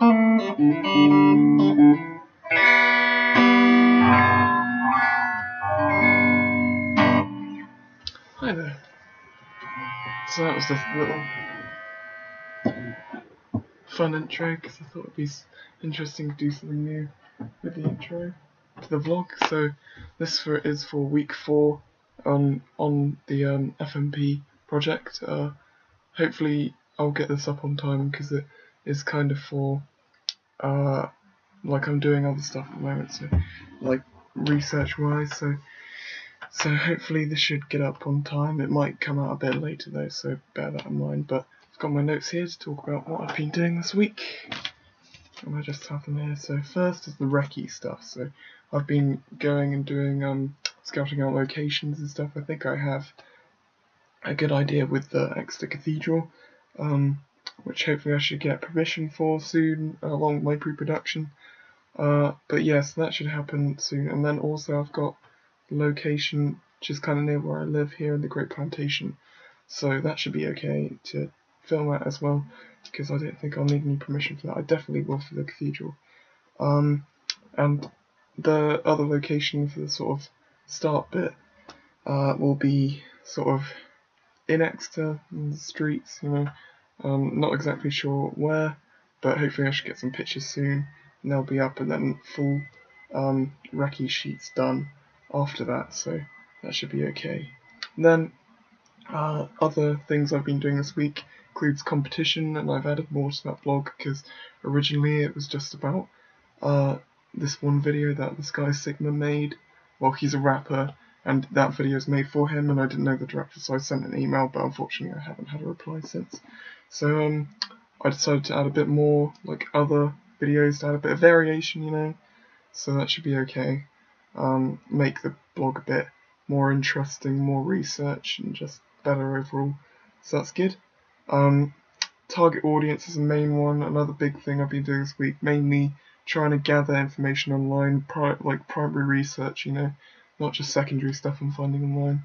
Hi So that was just a little fun intro because I thought it'd be interesting to do something new with the intro to the vlog. So this for is for week four on on the um, FMP project. Uh, hopefully I'll get this up on time because it is kind of for uh, like I'm doing other stuff at the moment. So like research wise. So so hopefully this should get up on time. It might come out a bit later though, so bear that in mind. But I've got my notes here to talk about what I've been doing this week. And I just have them here. So first is the recce stuff. So I've been going and doing um scouting out locations and stuff. I think I have a good idea with the Exeter Cathedral, um, which hopefully I should get permission for soon, along my pre-production. Uh, but yes, that should happen soon. And then also I've got location which is kind of near where I live here in the Great Plantation. So that should be okay to film at as well because I don't think I'll need any permission for that. I definitely will for the cathedral. Um, and the other location for the sort of start bit uh, will be sort of in Exeter, in the streets, you know. Um, not exactly sure where, but hopefully I should get some pictures soon and they'll be up and then full um, recce sheets done after that, so that should be okay. And then uh, other things I've been doing this week includes competition, and I've added more to that blog because originally it was just about uh, this one video that this guy Sigma made. Well, he's a rapper, and that video is made for him, and I didn't know the director, so I sent an email, but unfortunately I haven't had a reply since. So um, I decided to add a bit more, like other videos, to add a bit of variation, you know. So that should be okay um, make the blog a bit more interesting, more research, and just better overall. So that's good. Um, target audience is the main one. Another big thing I've been doing this week, mainly trying to gather information online, pri- like primary research, you know, not just secondary stuff I'm finding online.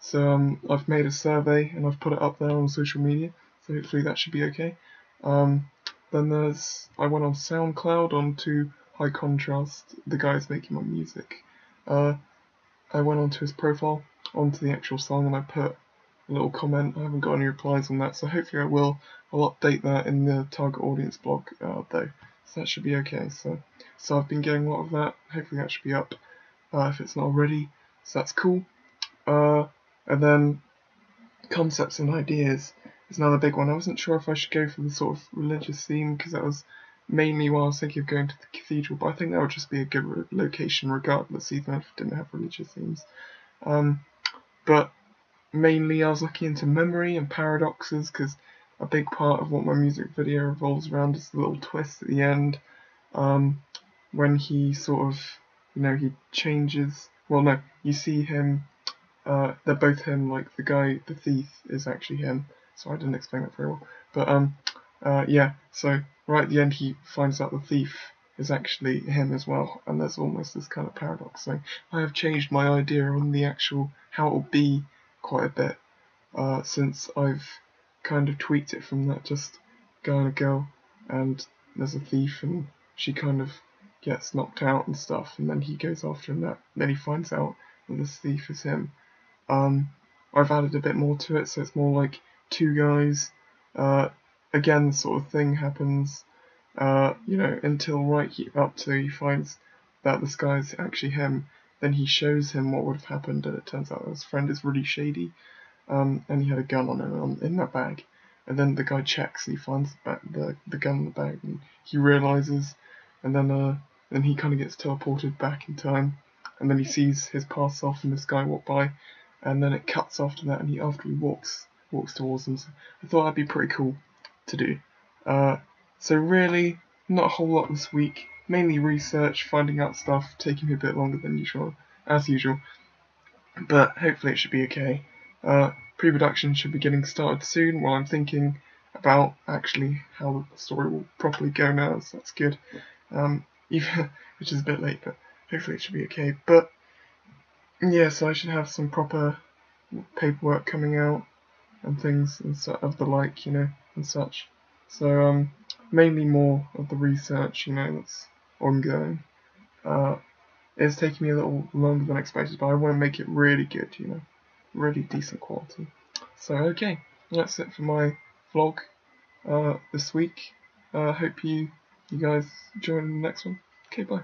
So um, I've made a survey and I've put it up there on social media. So hopefully that should be okay. Um, then there's I went on SoundCloud onto High Contrast, the guy's making my music. Uh, I went onto his profile, onto the actual song, and I put a little comment. I haven't got any replies on that, so hopefully I will. I'll update that in the target audience blog uh, though, so that should be okay. So, so I've been getting a lot of that. Hopefully that should be up uh, if it's not already. So that's cool. Uh, and then concepts and ideas is another big one. I wasn't sure if I should go for the sort of religious theme because that was mainly why I was thinking of going to the cathedral, but I think that would just be a good location regardless, even if it didn't have religious themes. Um, but mainly I was looking into memory and paradoxes because a big part of what my music video revolves around is the little twist at the end um, when he sort of, you know, he changes. Well, no, you see him. Uh, they're both him. Like the guy, the thief, is actually him. So I didn't explain that very well. But um, uh, yeah. So right at the end, he finds out the thief is actually him as well, and there's almost this kind of paradox. So I have changed my idea on the actual how it will be quite a bit uh, since I've kind of tweaked it from that just guy and a girl, and there's a thief, and she kind of gets knocked out and stuff, and then he goes after him. That then he finds out that this thief is him. Um, I've added a bit more to it, so it's more like two guys. Uh, again, the sort of thing happens, uh, you know, until right he, up to he finds that this guy's actually him. Then he shows him what would have happened, and it turns out that his friend is really shady, um, and he had a gun on him on, in that bag. And then the guy checks, and he finds the, ba- the the gun in the bag, and he realizes, and then uh, then he kind of gets teleported back in time, and then he sees his past self and this guy walk by, and then it cuts after that, and he after he walks walks towards them. So I thought that'd be pretty cool to do. Uh, so really, not a whole lot this week. Mainly research, finding out stuff, taking me a bit longer than usual, as usual. But hopefully it should be okay. Uh, pre-production should be getting started soon. While I'm thinking about actually how the story will properly go now, so that's good. Um, even which is a bit late, but hopefully it should be okay. But yeah, so I should have some proper paperwork coming out and things and so, of the like, you know, and such. So um, mainly more of the research, you know, that's ongoing. Uh, it's taking me a little longer than expected, but I want to make it really good, you know, really decent quality. So okay, that's it for my vlog uh, this week. Uh, hope you you guys join the next one. Okay, bye.